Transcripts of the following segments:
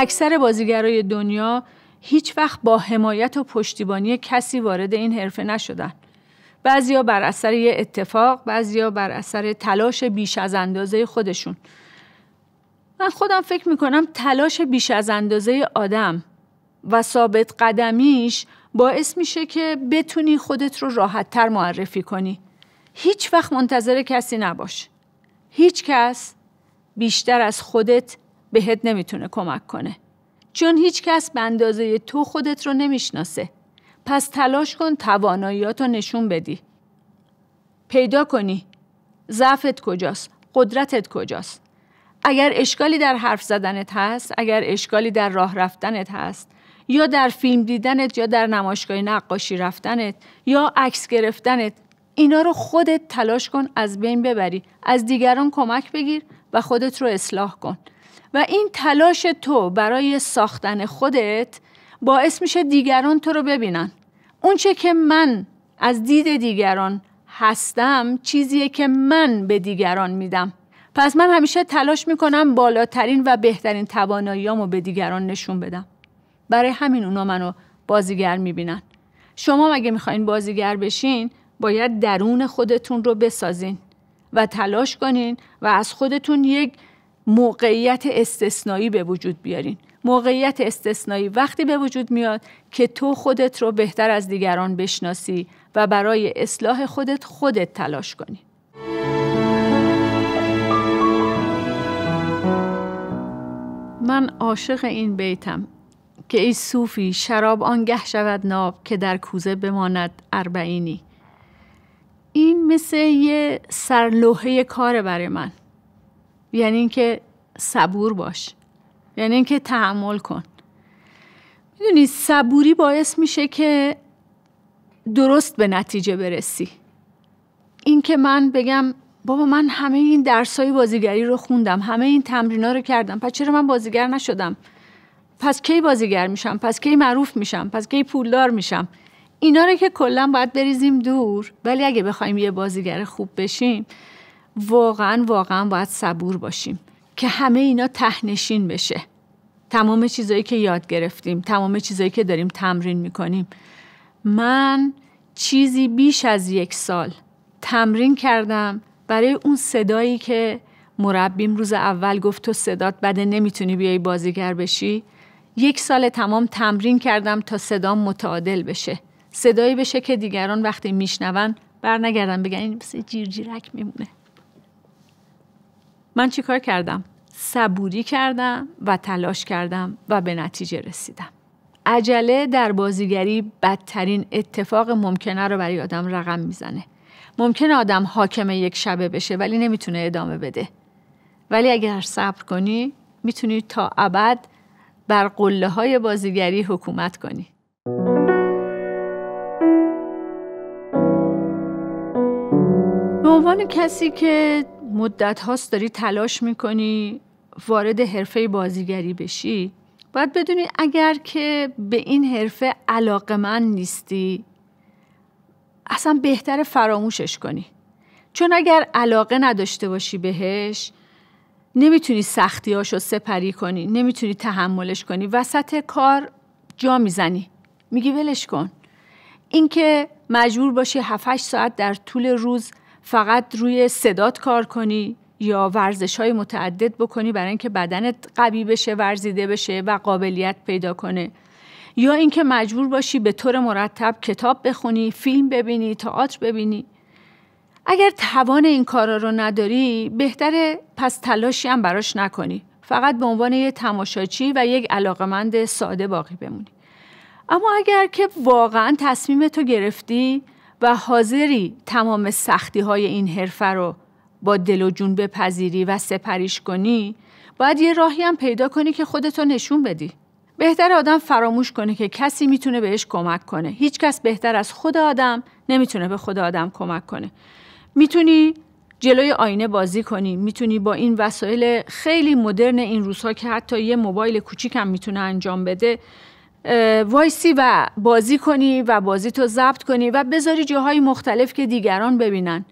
اکثر بازیگرای دنیا هیچ وقت با حمایت و پشتیبانی کسی وارد این حرفه نشدن. بعضیا بر اثر یه اتفاق، بعضیا بر اثر تلاش بیش از اندازه خودشون. من خودم فکر می‌کنم تلاش بیش از اندازه آدم و ثابت قدمیش باعث میشه که بتونی خودت رو راحت تر معرفی کنی. هیچ وقت منتظر کسی نباش. هیچ کس بیشتر از خودت بهت نمی‌تونه کمک کنه. چون هیچ کس به اندازه تو خودت رو نمی‌شناسه. پس تلاش کن تواناییات رو نشون بدی. پیدا کنی. ضعفت کجاست؟ قدرتت کجاست؟ اگر اشکالی در حرف زدنت هست، اگر اشکالی در راه رفتنت هست، یا در فیلم دیدنت یا در نمایشگاه نقاشی رفتنت یا عکس گرفتنت اینا رو خودت تلاش کن از بین ببری از دیگران کمک بگیر و خودت رو اصلاح کن و این تلاش تو برای ساختن خودت باعث میشه دیگران تو رو ببینن. اون چه که من از دید دیگران هستم چیزیه که من به دیگران میدم. پس من همیشه تلاش می‌کنم بالاترین و بهترین تواناییامو به دیگران نشون بدم. برای همین اونا منو بازیگر می‌بینن. شما مگه می‌خواین بازیگر بشین باید درون خودتون رو بسازین و تلاش کنین و از خودتون یک موقعیت استثنایی به وجود بیارین. موقعیت استثنایی وقتی به وجود میاد که تو خودت رو بهتر از دیگران بشناسی و برای اصلاح خودت خودت تلاش کنی. من عاشق این بیتم که ای صوفی شراب آنگه شود ناب که در کوزه بماند اربعینی. این مثل یه سرلوحه کار برای من. یعنی اینکه صبور باش. یعنی اینکه تحمل کن. می‌دونی صبوری باعث میشه که درست به نتیجه برسی. اینکه من بگم بابا من همه این درسای بازیگری رو خوندم همه این تمرینا رو کردم پس چرا من بازیگر نشدم؟ پس کی بازیگر میشم؟ پس کی معروف میشم؟ پس کی پولدار میشم؟ اینا رو که کلا باید بریزیم دور ولی اگه بخوایم یه بازیگر خوب بشیم واقعا واقعا باید صبور باشیم که همه اینا تهنشین بشه. تمام چیزایی که یاد گرفتیم تمام چیزایی که داریم تمرین می‌کنیم. من چیزی بیش از یک سال تمرین کردم برای اون صدایی که مربیم روز اول گفت تو صدات بده نمی‌تونی بیای بازیگر بشی. یک سال تمام تمرین کردم تا صدام متعادل بشه. صدایی بشه که دیگران وقتی میشنون برنگردن بگن این مثل جیر جیرک میمونه. من چیکار کردم؟ صبوری کردم و تلاش کردم و به نتیجه رسیدم. عجله در بازیگری بدترین اتفاق ممکنه رو برای آدم رقم می‌زنه. ممکنه آدم حاکم یک شبه بشه ولی نمی‌تونه ادامه بده. ولی اگر صبر کنی می‌تونی تا ابد بر قله های بازیگری حکومت کنی. به عنوان کسی که مدت هاست داری تلاش می‌کنی وارد حرفه بازیگری بشی؟ باید بدونی اگر که به این حرفه علاقه من نیستی اصلا بهتر فراموشش کنی. چون اگر علاقه نداشته باشی بهش نمی‌تونی سختیاشو سپری کنی نمی‌تونی تحملش کنی وسط کار جا می‌زنی. میگی ولش کن. اینکه مجبور باشی 7 ساعت در طول روز فقط روی صدات کار کنی یا ورزش های متعدد بکنی برای اینکه بدنت قوی بشه ورزیده بشه و قابلیت پیدا کنه. یا اینکه مجبور باشی به طور مرتب کتاب بخونی فیلم ببینی تئاتر ببینی. اگر توان این کارا رو نداری بهتره پس تلاشی هم براش نکنی. فقط به عنوان یک تماشاچی و یک علاقمند ساده باقی بمونی. اما اگر که واقعا تصمیم تو گرفتی و حاضری تمام سختی های این حرفه رو با دل و جون بپذیری و سپریش کنی باید یه راهی هم پیدا کنی که خودتو نشون بدی. بهتر آدم فراموش کنه که کسی می‌تونه بهش کمک کنه. هیچ کس بهتر از خود آدم نمی‌تونه به خود آدم کمک کنه. می‌تونی جلوی آینه بازی کنی. می‌تونی با این وسایل خیلی مدرن این روزها که حتی یه موبایل کوچیک هم می‌تونه انجام بده وایسی و بازی کنی و بازی تو ضبط کنی و بذاری جاهای مختلف که دیگران ببینن.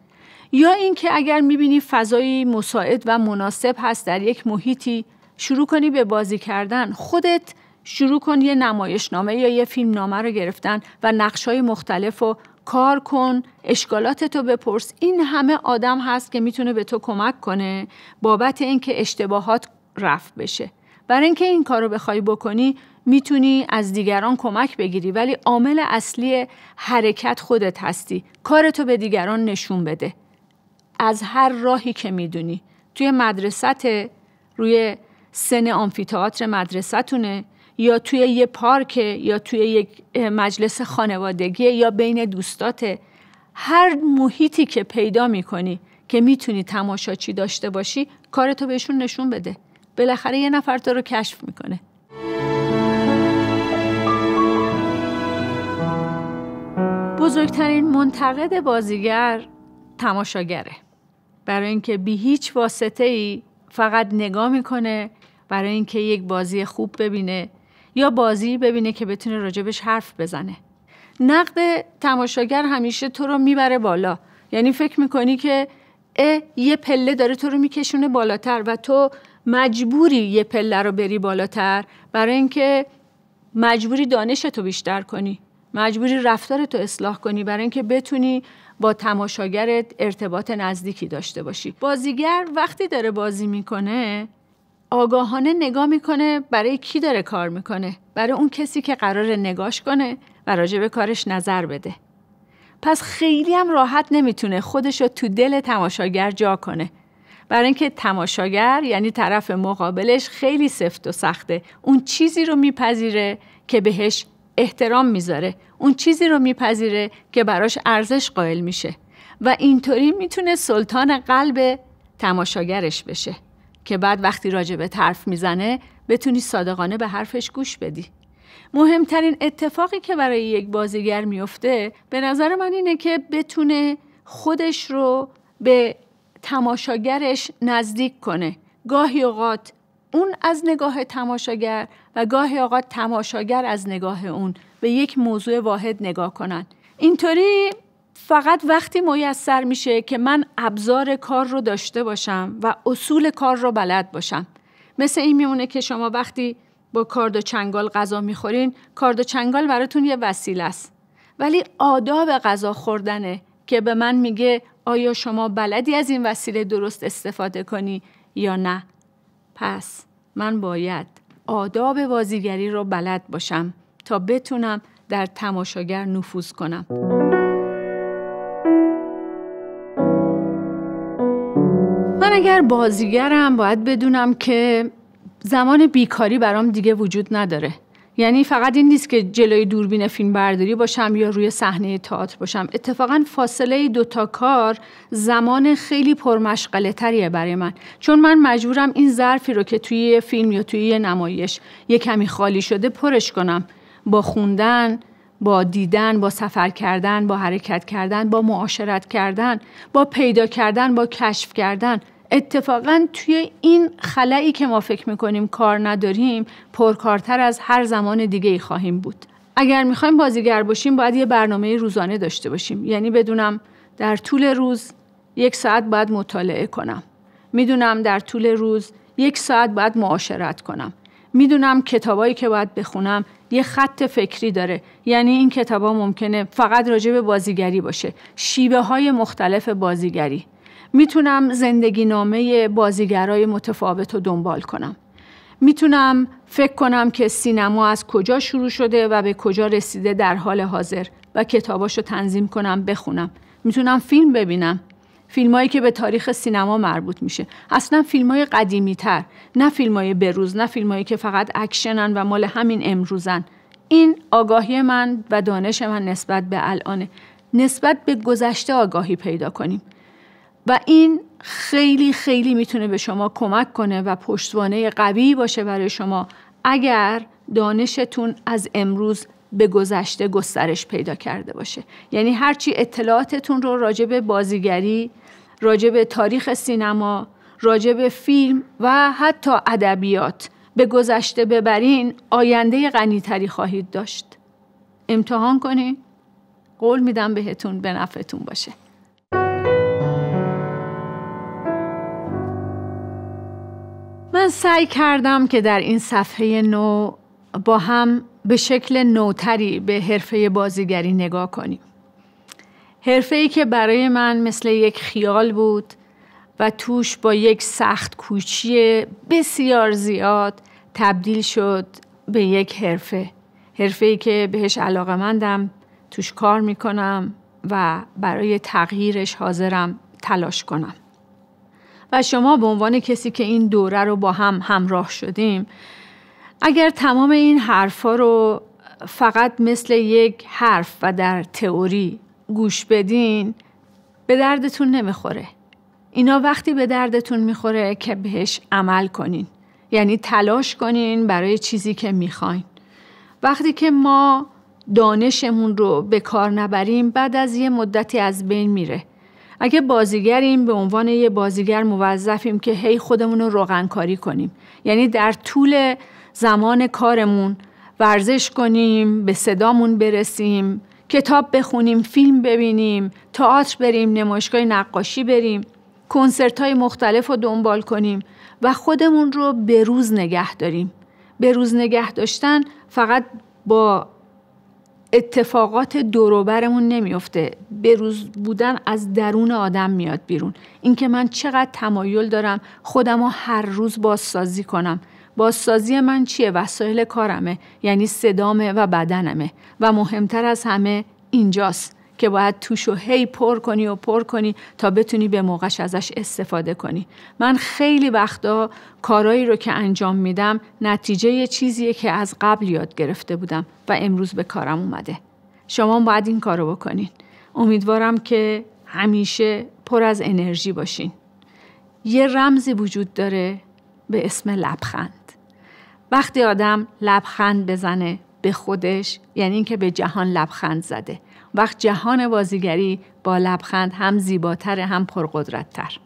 یا اینکه اگر می‌بینی فضایی مساعد و مناسب هست در یک محیطی شروع کنی به بازی کردن. خودت شروع کن یه نمایشنامه یا یه فیلمنامه رو گرفتن و نقشای مختلف رو کار کن اشکالات تو بپرس. این همه آدم هست که می‌تونه به تو کمک کنه بابت اینکه اشتباهات رفت بشه. برای اینکه این کار رو بخوای بکنی می‌تونی از دیگران کمک بگیری ولی عامل اصلی حرکت خودت هستی. کارتو به دیگران نشون بده. از هر راهی که می‌دونی. توی مدرسه روی سن آمفیتئاتر مدرسهتونه یا توی یه پارک یا توی یک مجلس خانوادگی یا بین دوستات. هر محیطی که پیدا می‌کنی که می‌تونی تماشاچی داشته باشی کارتو بهشون نشون بده. بالاخره یه نفر تو رو کشف می‌کنه. بزرگترین منتقد بازیگر تماشاگره. برای اینکه بی هیچ واسطه ای فقط نگاه می‌کنه برای اینکه یک بازی خوب ببینه یا بازی ببینه که بتونه راجبش حرف بزنه. نقد تماشاگر همیشه تو رو می‌بره بالا. یعنی فکر می‌کنی که اه یه پله داره تو رو میکشونه بالاتر و تو مجبوری یه پله رو بری بالاتر برای اینکه مجبوری دانش تو بیشتر کنی. مجبوری رفتار تو اصلاح کنی برای اینکه بتونی با تماشاگرت ارتباط نزدیکی داشته باشی. بازیگر وقتی داره بازی می‌کنه آگاهانه نگاه می‌کنه برای کی داره کار می‌کنه. برای اون کسی که قرار نگاش کنه و راجع به کارش نظر بده. پس خیلی هم راحت نمی‌تونه خودش رو تو دل تماشاگر جا کنه. برای اینکه تماشاگر یعنی طرف مقابلش خیلی سفت و سخته. اون چیزی رو میپذیره که بهش احترام می‌ذاره. اون چیزی رو میپذیره که براش ارزش قائل میشه. و اینطوری می‌تونه سلطان قلب تماشاگرش بشه. که بعد وقتی راجع به حرف می‌زنه بتونی صادقانه به حرفش گوش بدی. مهمترین اتفاقی که برای یک بازیگر میفته به نظر من اینه که بتونه خودش رو به تماشاگرش نزدیک کنه. گاهی اوقات اون از نگاه تماشاگر و گاهی اوقات تماشاگر از نگاه اون به یک موضوع واحد نگاه کنن. اینطوری فقط وقتی میسر میشه که من ابزار کار رو داشته باشم و اصول کار رو بلد باشم. مثل این میمونه که شما وقتی با کارد و چنگال غذا می‌خورین کارد و چنگال براتون یه وسیله است. ولی آداب غذا خوردنه که به من میگه آیا شما بلدی از این وسیله درست استفاده کنی یا نه؟ پس من باید آداب بازیگری رو بلد باشم تا بتونم در تماشاگر نفوذ کنم. من اگر بازیگرم باید بدونم که زمان بیکاری برام دیگه وجود نداره. یعنی فقط این نیست که جلوی دوربین فیلم برداری باشم یا روی صحنه تئاتر باشم. اتفاقا فاصله دوتا کار زمان خیلی پرمشغله تریه برای من. چون من مجبورم این ظرفی رو که توی فیلم یا توی نمایش یه کمی خالی شده پرش کنم. با خوندن با دیدن با سفر کردن با حرکت کردن با معاشرت کردن با پیدا کردن با کشف کردن. اتفاقا توی این خلایی که ما فکر می‌کنیم کار نداریم پرکارتر از هر زمان دیگه ای خواهیم بود. اگر می‌خوایم بازیگر باشیم باید یه برنامه روزانه داشته باشیم. یعنی بدونم در طول روز یک ساعت باید مطالعه کنم. می‌دونم در طول روز یک ساعت باید معاشرت کنم. می‌دونم کتابایی که باید بخونم یه خط فکری داره. یعنی این کتابا ممکنه فقط راجع به بازیگری باشه. شیوه های مختلف بازیگری. می‌تونم زندگی نامه بازیگرای متفاوت رو دنبال کنم. می‌تونم فکر کنم که سینما از کجا شروع شده و به کجا رسیده در حال حاضر و کتاباشو تنظیم کنم بخونم. می‌تونم فیلم ببینم. فیلمایی که به تاریخ سینما مربوط میشه. اصلا فیلم های قدیمی تر نه فیلم های بروز نه فیلم که فقط اکشنن و مال همین امروزن. این آگاهی من و دانش من نسبت به الانه. نسبت به گذشته آگاهی پیدا کنیم. و این خیلی خیلی می‌تونه به شما کمک کنه و پشتوانه قوی باشه برای شما اگر دانشتون از امروز به گذشته گسترش پیدا کرده باشه. یعنی هرچی اطلاعاتتون رو راجع به بازیگری راجع به تاریخ سینما راجع به فیلم و حتی ادبیات به گذشته ببرین آینده غنیتری خواهید داشت. امتحان کنین. قول میدم بهتون به نفعتون باشه. من سعی کردم که در این صفحه نو با هم به شکل نوتری به حرفه بازیگری نگاه کنیم. حرفه ای که برای من مثل یک خیال بود و توش با یک سخت کوچی بسیار زیاد تبدیل شد به یک حرفه. حرفه ای که بهش علاقه مندم توش کار می‌کنم و برای تغییرش حاضرم تلاش کنم. و شما به عنوان کسی که این دوره رو با هم همراه شدیم اگر تمام این حرفا رو فقط مثل یک حرف و در تئوری گوش بدین به دردتون نمی‌خوره. اینا وقتی به دردتون می‌خوره که بهش عمل کنین. یعنی تلاش کنین برای چیزی که می‌خواین. وقتی که ما دانشمون رو به کار نبریم بعد از یه مدتی از بین میره. اگه بازیگریم به عنوان یه بازیگر موظفیم که هی خودمون رو روغنکاری کنیم. یعنی در طول زمان کارمون ورزش کنیم به صدامون برسیم کتاب بخونیم فیلم ببینیم تئاتر بریم نمایشگاه نقاشی بریم کنسرت های مختلف رو دنبال کنیم و خودمون رو به روز نگه داریم. به روز نگه داشتن فقط با اتفاقات دوروبرمون نمیفته به روز بودن از درون آدم میاد بیرون. اینکه من چقدر تمایل دارم خودم رو هر روز بازسازی کنم. بازسازی من چیه؟ وسایل کارمه. یعنی صدامه و بدنمه. و مهمتر از همه اینجاست. که باید توشو هی پر کنی و پر کنی تا بتونی به موقعش ازش استفاده کنی. من خیلی وقتا کارایی رو که انجام میدم نتیجه یه چیزیه که از قبل یاد گرفته بودم و امروز به کارم اومده. شما باید این کارو بکنین. امیدوارم که همیشه پر از انرژی باشین. یه رمزی وجود داره به اسم لبخند. وقتی آدم لبخند بزنه به خودش یعنی اینکه به جهان لبخند زده. وقت جهان بازیگری با لبخند هم زیباتر هم پرقدرتتر.